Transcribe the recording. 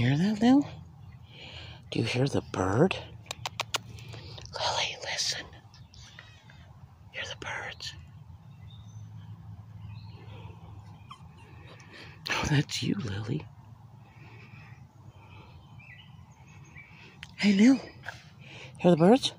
hear that, Lil? Do you hear the bird? Lily, listen. Hear the birds. Oh, that's you, Lily. Hey, Lil. Hear the birds?